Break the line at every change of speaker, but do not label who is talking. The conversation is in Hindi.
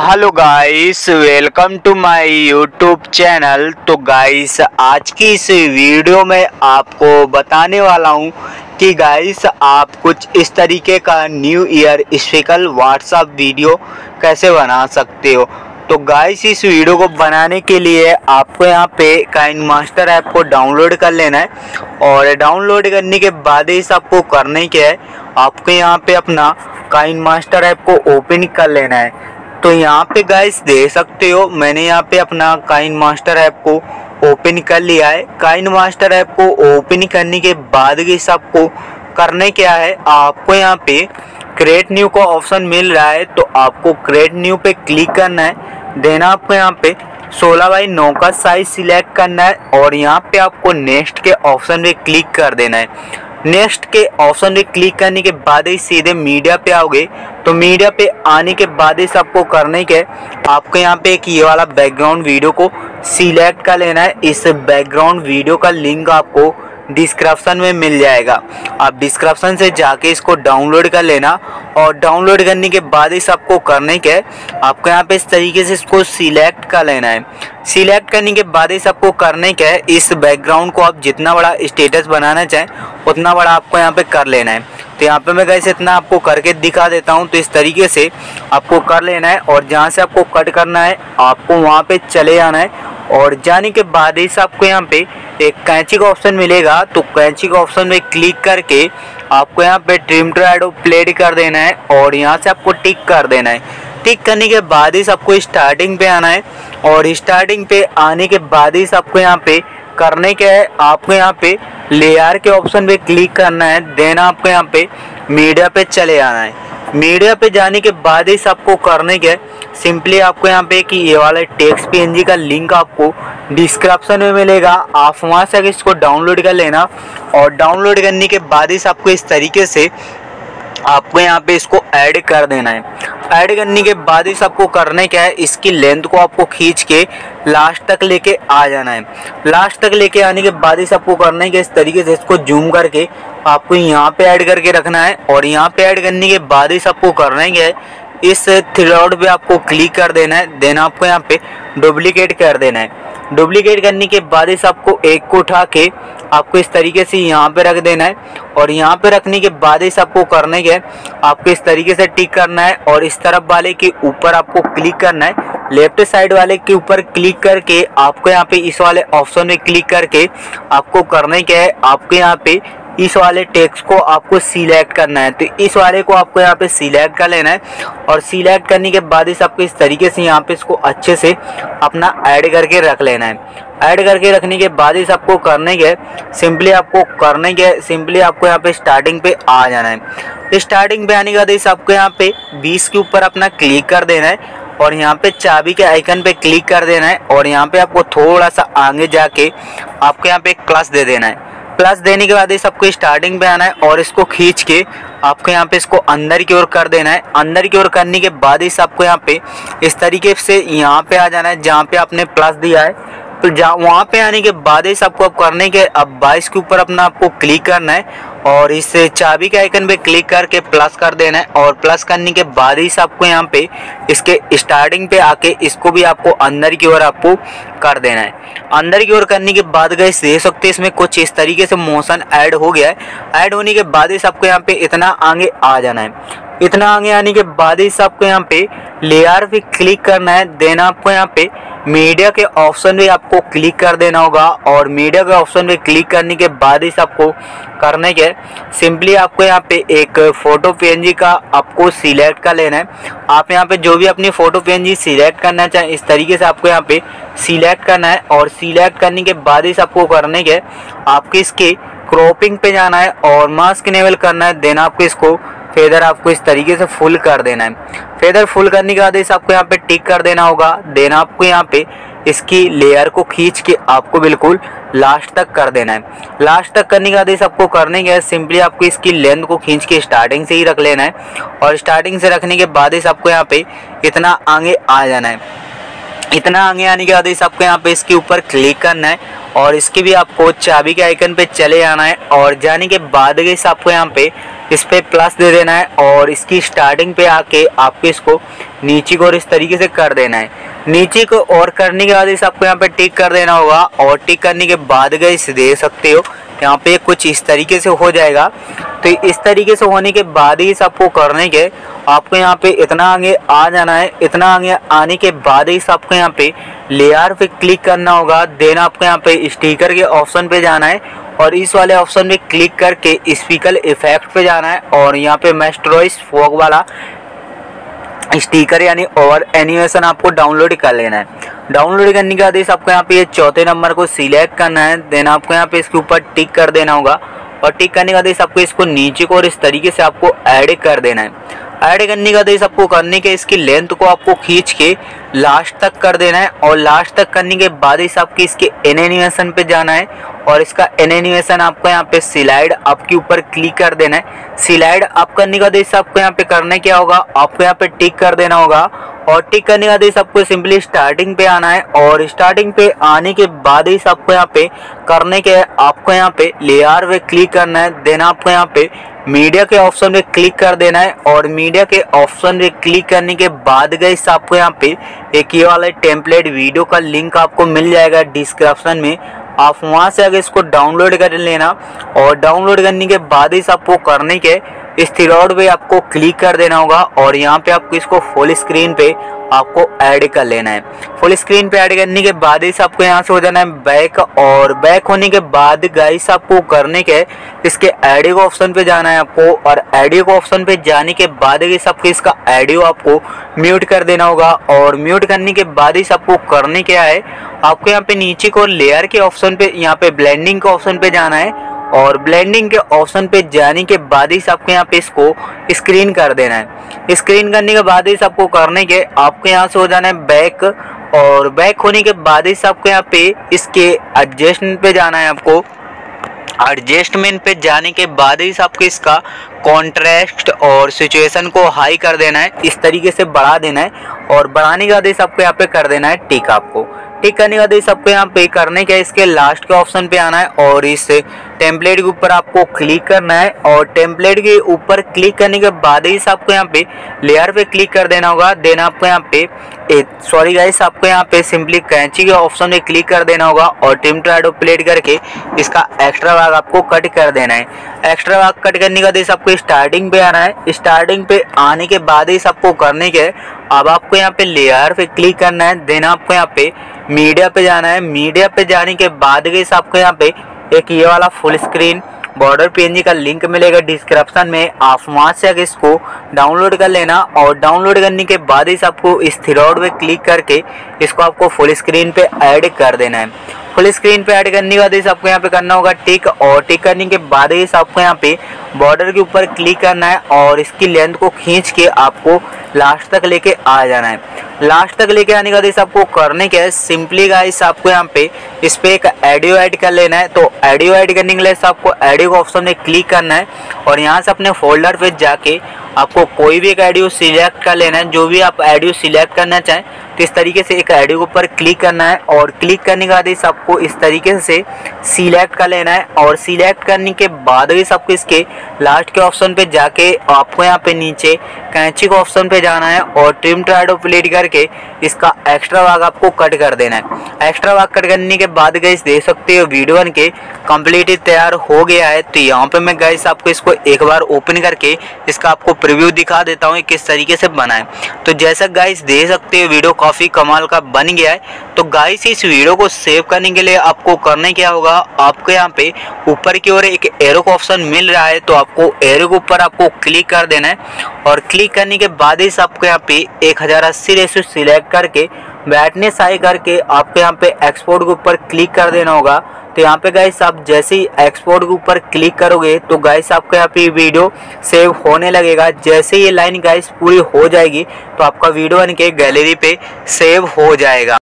Hello guys, welcome to my YouTube channel. तो गाइस, आज की इस वीडियो में आपको बताने वाला हूँ कि गाइस, आप कुछ इस तरीके का new year special WhatsApp video कैसे बना सकते हो? तो गाइस, इस वीडियो को बनाने के लिए आपको यहाँ पे काइन मास्टर ऐप को डाउनलोड कर लेना है और डाउनलोड करने के बाद इस आपको करने के है। आपको यहाँ पे अपना काइन मास्टर ऐप को ओपन कर लेना है। तो यहाँ पे गाइस दे सकते हो, मैंने यहाँ पे अपना काइन मास्टर ऐप को ओपन कर लिया है। काइन मास्टर ऐप को ओपन करने के बाद इस आपको करने क्या है, आपको यहाँ पे क्रिएट न्यू का ऑप्शन मिल रहा है तो आपको क्रिएट न्यू पे क्लिक करना है। देना आपको यहाँ पे 16 बाई 9 का साइज़ सिलेक्ट करना है और यहाँ पे आपको नेक्स्ट के ऑप्शन पे क्लिक कर देना है। नेक्स्ट के ऑप्शन पे क्लिक करने के बाद ही सीधे मीडिया पे आओगे। तो मीडिया पे आने के बाद ही सबको करने के आपको यहाँ पे एक ये वाला बैकग्राउंड वीडियो को सिलेक्ट कर लेना है। इस बैकग्राउंड वीडियो का लिंक आपको डिस्क्रिप्शन में मिल जाएगा। आप डिस्क्रिप्शन से जाके इसको डाउनलोड कर लेना और डाउनलोड करने के बाद इस आपको करने के, आपको यहाँ पे इस तरीके से इसको सिलेक्ट कर लेना है। सिलेक्ट करने के बाद इस आपको करने के, इस बैकग्राउंड को आप जितना बड़ा स्टेटस बनाना चाहें, उतना बड़ा आपको यहाँ पे कर लेना है। तो यहाँ पे मैं कैसे इतना आपको करके दिखा देता हूँ तो इस तरीके से आपको कर लेना है और जहाँ से आपको कट करना है, आपको वहाँ पे चले जाना है और जाने के बाद इस आपको यहाँ पे एक कैंची का ऑप्शन मिलेगा। तो कैंची का ऑप्शन में क्लिक करके आपको यहाँ पे ट्रिम टू एडो प्लेड कर देना है और यहाँ से आपको टिक कर देना है। टिक करने के बाद ही आपको स्टार्टिंग पे आना है और स्टार्टिंग पे आने के बाद ही आपको यहाँ पे करने के है? आपको यहाँ पे लेयर के ऑप्शन पे क्लिक करना है। देना आपको यहाँ पे मीडिया पे चले आना है। मीडिया पे जाने के बाद ही सबको करने के सिंपली आपको यहाँ पे कि ये वाला टेक्स पी का लिंक आपको डिस्क्रिप्शन में मिलेगा। आप वहाँ से अगर इसको डाउनलोड कर लेना और डाउनलोड करने के बाद ही आपको इस तरीके से आपको यहाँ पे इसको ऐड कर देना है। ऐड करने के बाद ही सबको करने क्या है? इसकी लेंथ को आपको खींच के लास्ट तक लेके आ जाना है। लास्ट तक लेके आने के बाद ही सबको करना है कि इस तरीके से इसको जूम करके आपको यहाँ पे ऐड करके रखना है और यहाँ पे ऐड करने के बाद ही सबको करना है इस थ्री पे आपको क्लिक कर देना है देना आपको यहाँ पे डुप्लीकेट कर देना है। डुप्लीकेट करने के बाद इस आपको एक को उठा के आपको इस तरीके से यहाँ पे रख देना है और यहाँ पे रखने के बाद इस आपको करने के आपको इस तरीके से टिक करना है और इस तरफ़ वाले के ऊपर आपको क्लिक करना है। लेफ़्ट साइड वाले के ऊपर क्लिक करके आपको यहाँ पे इस वाले ऑप्शन में क्लिक करके आपको करने के है। आपको यहाँ पे इस वाले टेक्स्ट को आपको सिलेक्ट करना है। तो इस वाले को आपको यहाँ पे सिलेक्ट कर लेना है और सिलेक्ट करने के बाद इस आपको इस तरीके से यहाँ पे इसको अच्छे से अपना ऐड करके रख लेना है। ऐड करके रखने के बाद इस आपको करने के, सिंपली आपको करने के, सिंपली आपको यहाँ पे स्टार्टिंग पे आ जाना है। स्टार्टिंग पे आने के बाद इस आपको यहाँ पे 20 के ऊपर अपना क्लिक कर देना है और यहाँ पे चाबी के आइकन पे क्लिक कर देना है और यहाँ पे आपको थोड़ा सा आगे जाके आपको यहाँ पे प्लस दे देना है। प्लस देने के बाद इस सबको स्टार्टिंग पे आना है और इसको खींच के आपको यहाँ पे इसको अंदर की ओर कर देना है। अंदर की ओर करने के बाद ही सबको यहाँ पे इस तरीके से यहाँ पे आ जाना है जहाँ पे आपने प्लस दिया है। तो जहाँ वहाँ पे आने के बाद इस आपको अब करने के, अब बाईस के ऊपर अपना आपको क्लिक करना है और इस चाबी के आइकन पे क्लिक करके प्लस कर देना है और प्लस करने के बाद ही आपको यहाँ पे इसके स्टार्टिंग पे आके इसको भी आपको अंदर की ओर आपको कर देना है। अंदर की ओर करने के बाद गए दे सकते हैं इसमें कुछ इस तरीके से मोशन ऐड हो गया है। ऐड होने के बाद इस आपको यहाँ पे इतना आगे आ जाना है। इतना आगे आने के बाद इस आपको यहाँ पे लेयर पे क्लिक करना है। देना आपको यहाँ पे मीडिया के ऑप्शन भी आपको क्लिक कर देना होगा और मीडिया के ऑप्शन में क्लिक करने के बाद इस आपको करने के सिंपली आपको यहाँ पे एक फ़ोटो PNG का आपको सिलेक्ट कर लेना है। आप यहाँ पे जो भी अपनी फ़ोटो पी सिलेक्ट करना चाहें, इस तरीके से आपको यहाँ पे सिलेक्ट करना है और सिलेक्ट करने के बाद इस आपको करने के आपको इसके क्रॉपिंग पे जाना है और मास्क इनेबल करना है देना आपको इसको फेदर आपको इस तरीके से फुल कर देना है। फेदर फुल करने के बाद इस आपको यहाँ पे टिक कर देना होगा। देना आपको यहाँ पे इसकी लेयर को खींच के आपको बिल्कुल लास्ट तक कर देना है। लास्ट तक करने के इस आपको करने के बाद सिंपली आपको इसकी लेंथ को खींच के स्टार्टिंग से ही रख लेना है। और स्टार्टिंग से रखने के बाद इस आपको यहाँ पे इतना आगे आ जाना है। इतना आगे आने के इस आपको यहाँ पे इसके ऊपर क्लिक करना है। और इसके भी आपको चाबी के आइकन पे चले जाना है। और जाने के बाद आपको यहाँ पे इस पर प्लस दे देना है और इसकी स्टार्टिंग पे आके आपको इसको नीचे को और इस तरीके से कर देना है। नीचे को और करने के बाद इस आपको यहाँ पे टिक कर देना होगा और टिक करने के बाद गए इसे दे सकते हो यहाँ पे कुछ इस तरीके से हो जाएगा। तो इस तरीके से होने के बाद ही आपको करने के, आपको यहाँ पे इतना आगे आ जाना है, इतना आगे आने के बाद ही आपको यहाँ पे लेयर पे क्लिक करना होगा। देन आपको यहाँ पे स्टिकर के ऑप्शन पे जाना है और इस वाले ऑप्शन में क्लिक करके स्पीकर इफ़ेक्ट पे जाना है और यहाँ पे मेस्ट्रोइस फोक वाला स्टिकर यानी और एनिमेशन आपको डाउनलोड कर लेना है। डाउनलोड करने के इस आपको यहाँ पे ये चौथे नंबर को सिलेक्ट करना है। देन आपको यहाँ पे इसके ऊपर टिक कर देना होगा। और टिक करने के इस आपको इसको नीचे को और इस तरीके से आपको ऐड कर देना है। ऐड करने का देश आपको करने के, इसकी लेंथ को आपको खींच के लास्ट तक कर देना है और लास्ट तक करने के बाद इस आपकी, इसके एन एनिमेशन पे जाना है और इसका एन एनिमेशन आपको यहाँ पे सिलाइड आपके ऊपर क्लिक कर देना है। सिलाइड आप करने का देश आपको यहाँ पे करना क्या होगा? आपको यहाँ पे टिक कर देना होगा और टिक करने का देश आपको सिंपली स्टार्टिंग पे आना है और स्टार्टिंग पे आने के बाद ही आपको यहाँ पे करने के, आपको यहाँ पे लेयर पे क्लिक करना है। देना आपको यहाँ पे मीडिया के ऑप्शन पे क्लिक कर देना है और मीडिया के ऑप्शन पे क्लिक करने के बाद गई आपको यहाँ पे एक ये वाला टेम्पलेट वीडियो का लिंक आपको मिल जाएगा डिस्क्रिप्शन में। आप वहाँ से अगर इसको डाउनलोड कर लेना और डाउनलोड करने के बाद ही आपको करने के, इस थिरोड पे आपको क्लिक कर देना होगा और यहाँ पे आपको इसको फुल स्क्रीन पे आपको ऐड कर लेना है। फुल स्क्रीन पे ऐड करने के बाद इस आपको यहाँ से हो जाना है बैक और बैक होने के बाद गाइस आपको करने के, इसके एडियो ऑप्शन पे जाना है आपको और एडियो को ऑप्शन पे जाने के बाद इस आपको इसका एडियो आपको म्यूट कर देना होगा और म्यूट करने के बाद इस आपको करने क्या है, आपको यहाँ पे नीचे को लेयर के ऑप्शन पे, यहाँ पे ब्लेंडिंग के ऑप्शन पे जाना है। और ब्लेंडिंग के ऑप्शन पे जाने के बाद ही आपको यहाँ पे इसको स्क्रीन कर देना है। स्क्रीन करने के बाद ही आपको करने के, आपको यहाँ से हो जाना है बैक और बैक होने के बाद ही आपको यहाँ पे इसके एडजस्टमेंट पे जाना है आपको। एडजस्टमेंट पे जाने के बाद ही आपको इसका कॉन्ट्रेस्ट और सिचुएशन को हाई कर देना है। इस तरीके से बढ़ा देना है और बढ़ाने के बाद इस आपको यहाँ पे कर देना है टिक आपको। टिक करने के बाद इस आपको यहाँ पे करने के इसके लास्ट के ऑप्शन पे आना है और इस टेम्पलेट के ऊपर आपको क्लिक करना है और टेम्पलेट के ऊपर क्लिक करने के बाद ही आपको यहाँ पे लेयर पे क्लिक कर देना होगा। देना आपको यहाँ पे सॉरी गाइस आपको यहाँ पे सिंपली कैंची के ऑप्शन में क्लिक कर देना होगा और टिम ट्राइडो प्लेट करके इसका एक्स्ट्रा भाग आपको कट कर देना है। एक्स्ट्रा भाग कट करने का देश आपको स्टार्टिंग पे आना है। स्टार्टिंग पे आने के बाद ही आपको करने के अब आपको यहाँ पे लेयर पे क्लिक करना है। देना आपको यहाँ पे मीडिया पे जाना है। मीडिया पे जाने के बाद गई आपको यहाँ पे एक ये वाला फुल स्क्रीन बॉर्डर पीएनजी का लिंक मिलेगा डिस्क्रिप्शन में। आप वहाँ से अगर इसको डाउनलोड कर लेना और डाउनलोड करने के बाद इस आपको इस थ्रोड पे क्लिक करके इसको आपको फुल स्क्रीन पे ऐड कर देना है। फुल स्क्रीन पे ऐड करने के बाद इस आपको यहाँ पे करना होगा टिक और टिक करने के बाद इस आपको यहाँ पे बॉर्डर के ऊपर क्लिक करना है और इसकी लेंथ को खींच के आपको लास्ट तक लेके आ जाना है। लास्ट तक लेके आने का देश आपको करने के सिंपली गाइस आपको यहाँ पे इस पर एक एडियो ऐड कर लेना है। तो एडियो ऐड करने के लिए आपको एडियो ऑप्शन में क्लिक करना है और यहाँ से अपने फोल्डर पे जाके आपको कोई भी एक एडियो सिलेक्ट कर लेना है। जो भी आप एडियो सिलेक्ट करना चाहें तो इस तरीके से एक एडियो के ऊपर क्लिक करना है और क्लिक करने के बाद इस आपको इस तरीके से सिलेक्ट कर लेना है। और सिलेक्ट करने के बाद इस आपको इसके लास्ट के ऑप्शन पे जाके आपको यहाँ पे नीचे कैंची के ऑप्शन पे जाना है और ट्रिम ट्राइडो प्लेट करके इसका एक्स्ट्रा भाग आपको कट कर देना है। एक्स्ट्रा भाग कट करने के बाद गई देख सकते हो वीडियो बन के कंप्लीट तैयार हो गया है। तो यहाँ पे मैं गैस आपको इसको एक बार ओपन करके इसका आपको प्रिव्यू दिखा देता हूँ किस तरीके से बनाए तो जैसा गाइस देख सकते हो वीडियो काफ़ी कमाल का बन गया है। तो गाइस इस वीडियो को सेव करने के लिए आपको करने क्या होगा? आपको यहाँ पे ऊपर की ओर एक एरो का ऑप्शन मिल रहा है तो आपको एरो के ऊपर आपको क्लिक कर देना है। और क्लिक करने के बाद ही आपको यहाँ पे एक हज़ार अस्सी रेसो सिलेक्ट करके, बैठने साई करके आपको यहाँ पे एक्सपोर्ट के ऊपर क्लिक कर देना होगा। तो यहाँ पे गाइस आप जैसे ही एक्सपोर्ट के ऊपर क्लिक करोगे तो गाइस आपको यहाँ पे वीडियो सेव होने लगेगा। जैसे ये लाइन गाइस पूरी हो जाएगी तो आपका वीडियो बन के गैलरी पे सेव हो जाएगा।